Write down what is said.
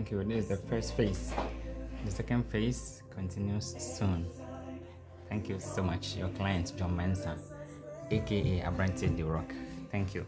Thank you. This is the first phase. The second phase continues soon. Thank you so much. Your client, John Mensah, aka Abranti The Rock. Thank you.